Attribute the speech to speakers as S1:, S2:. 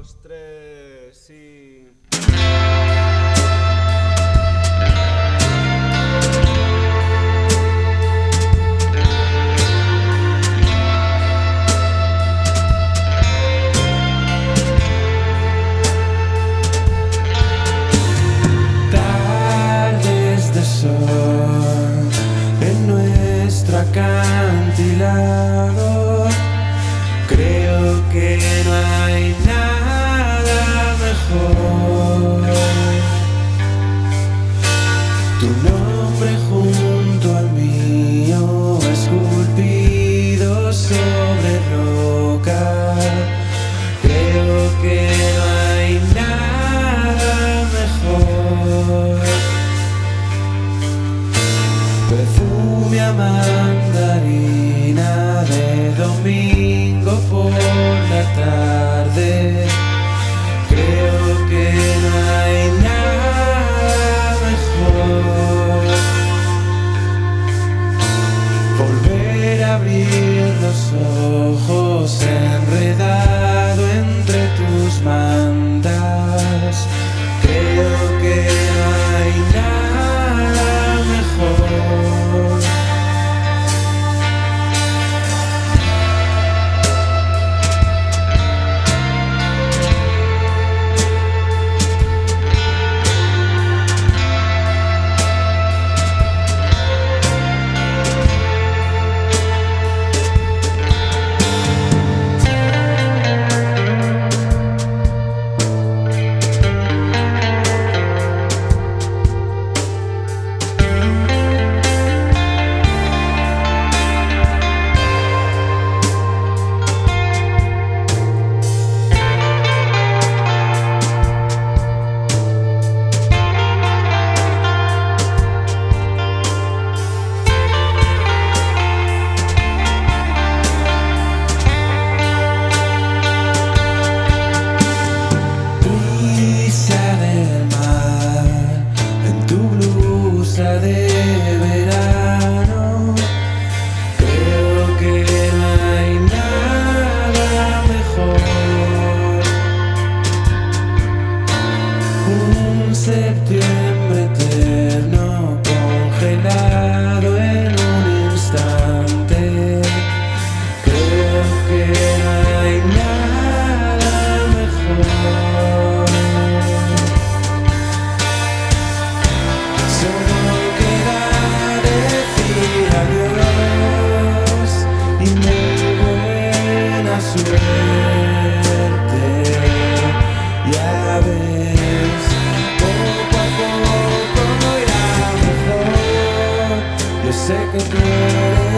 S1: dos.
S2: Tardes de sol en nuestro acantilado. me. septiembre eterno congelado en un instante. Creo que hay nada mejor. Solo queda decir adiós y muy buena suerte. Ya ves. second